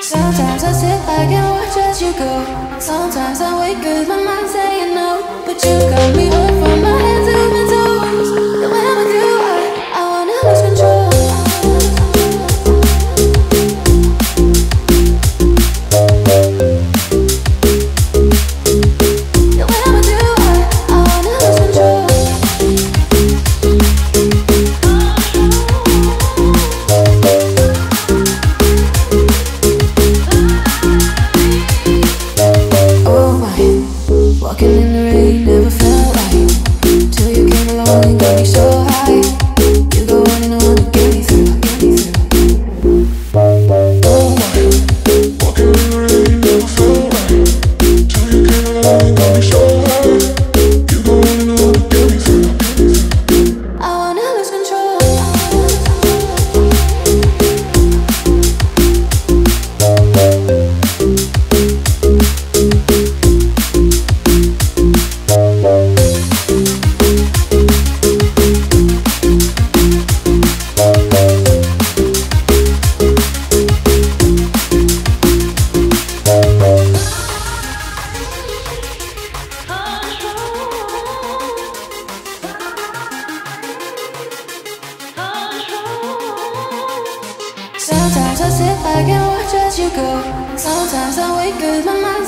Sometimes I sit back and watch as you go. Sometimes I wake up my mind saying no, but you go. In the rain never felt Sometimes I sit back and watch as you go. Sometimes I wake with my mind